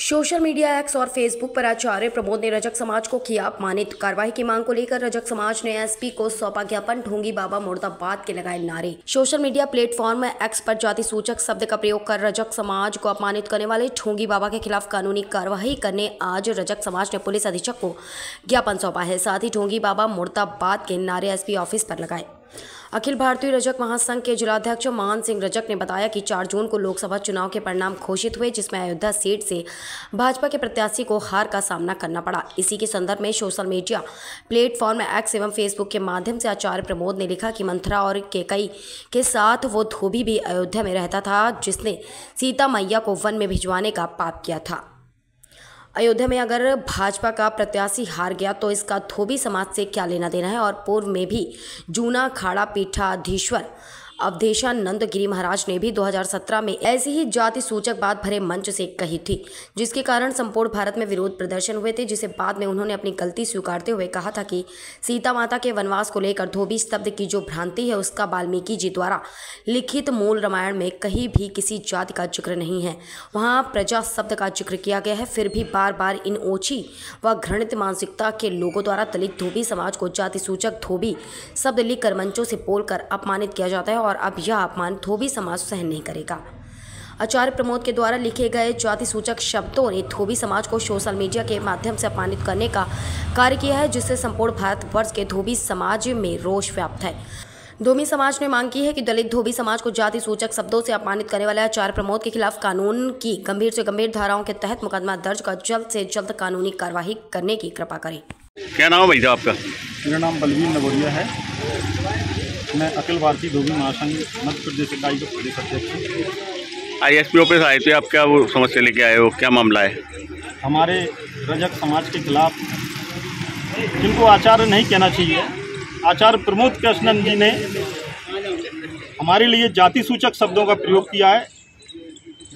Social media X और Facebook पर आचार्य प्रमोद ने रजक समाज को किया अपमानित। कार्रवाई की मांग को लेकर रजक समाज ने एसपी को सौंपा ज्ञापन ढोंगी बाबा मुर्दाबाद के लगाए नारे। सोशल मीडिया प्लेटफॉर्म एक्स पर जाति सूचक शब्द का प्रयोग कर रजक समाज को अपमानित करने वाले ढोंगी बाबा के खिलाफ कानूनी कार्रवाई करने आज रजक समाज ने पुलिस अधीक्षक को ज्ञापन सौंपा है। साथ ही ढोंगी बाबा मुर्दाबाद के नारे एसपी ऑफ़िस पर लगाए। अखिल भारतीय रजक महासंघ के जिलाध्यक्ष मान सिंह रजक ने बताया कि 4 जून को लोकसभा चुनाव के परिणाम घोषित हुए, जिसमें अयोध्या सीट से भाजपा के प्रत्याशी को हार का सामना करना पड़ा। इसी के संदर्भ में सोशल मीडिया प्लेटफॉर्म एक्स एवं फेसबुक के माध्यम से आचार्य प्रमोद ने लिखा कि मंथरा और केकई के साथ वो धोबी भी अयोध्या में रहता था, जिसने सीता मैया को वन में भिजवाने का पाप किया था। अयोध्या में अगर भाजपा का प्रत्याशी हार गया तो इसका धोबी समाज से क्या लेना देना है? और पूर्व में भी जूना खाड़ा पीठाधीश्वर अवधेशानंद गिरी महाराज ने भी 2017 में ऐसी ही जाति सूचक बात भरे मंच से कही थी, जिसके कारण संपूर्ण भारत में विरोध प्रदर्शन हुए थे, जिसे बाद में उन्होंने अपनी गलती स्वीकारते हुए कहा था कि सीता माता के वनवास को लेकर धोबी शब्द की जो भ्रांति है, उसका वाल्मीकि जी द्वारा लिखित मूल रामायण में कहीं भी किसी जाति का ज़िक्र नहीं है। वहाँ प्रजा शब्द का ज़िक्र किया गया है, फिर भी बार बार इन ओछी व घृणित मानसिकता के लोगों द्वारा दलित धोबी समाज को जाति सूचक धोबी शब्द लिखकर मंचों से बोलकर अपमानित किया जाता है और अब यह अपमान धोबी समाज सहन नहीं करेगा। आचार्य प्रमोद के द्वारा लिखे गए जाति सूचक शब्दों ने धोबी समाज को सोशल मीडिया के माध्यम से अपमानित करने का कार्य किया है जिससे संपूर्ण भारतवर्ष के धोबी समाज में रोष व्याप्त है। धोबी समाज ने मांग की है कि दलित धोबी समाज को जाति सूचक शब्दों से अपमानित करने वाले आचार्य प्रमोद के खिलाफ कानून की गंभीर से गंभीर धाराओं के तहत मुकदमा दर्ज कर जल्द से जल्द कानूनी कार्यवाही करने की कृपा करें। क्या नाम है भाई आपका? मेरा नाम बलवीर नगोरिया है। मैं अखिल भारतीय धोबी महासंघ मध्य प्रदेश इकाई का प्रदेश अध्यक्ष हूँ। आई एस पी ऑफ़िस आए थे आप क्या वो समस्या लेके आए हो? क्या मामला है? हमारे रजक समाज के खिलाफ जिनको आचार्य नहीं कहना चाहिए आचार्य प्रमोद कृष्णन जी ने हमारे लिए जाति सूचक शब्दों का प्रयोग किया है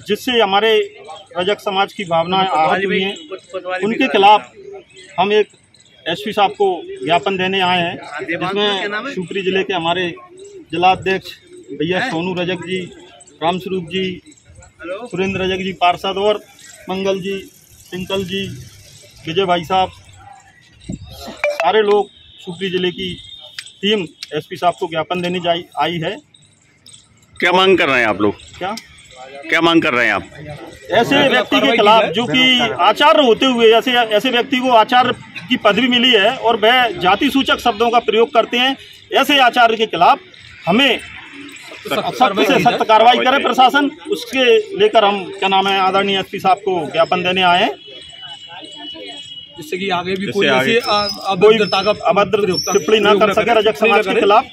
जिससे हमारे रजक समाज की भावनाएँ आहत हुई हैं। उनके खिलाफ हम एक एसपी साहब को ज्ञापन देने आए हैं। जिसमें शिवपुरी ज़िले के हमारे जिलाध्यक्ष भैया सोनू रजक जी रामस्वरूप जी सुरेंद्र रजक जी पार्षद और मंगल जी पिंकल जी विजय भाई साहब सारे लोग शिवपुरी ज़िले की टीम एसपी साहब को ज्ञापन देने जाई आई है। क्या मांग कर रहे हैं आप लोग? क्या? क्या मांग कर रहे हैं आप? ऐसे व्यक्ति के खिलाफ जो कि आचार्य होते हुए ऐसे ऐसे व्यक्ति को आचार्य की पदवी मिली है और वह जाति सूचक शब्दों का प्रयोग करते हैं। ऐसे आचार्य के खिलाफ हमें सख्त से सख्त कार्रवाई करे प्रशासन। उसके लेकर हम क्या नाम है आदरणीय एसपी साहब को ज्ञापन देने आए हैं। जिससे कि आगे भी कोई ऐसी अभद्रता का अभद्र टिप्पणी न कर सके रजक समाज के खिलाफ।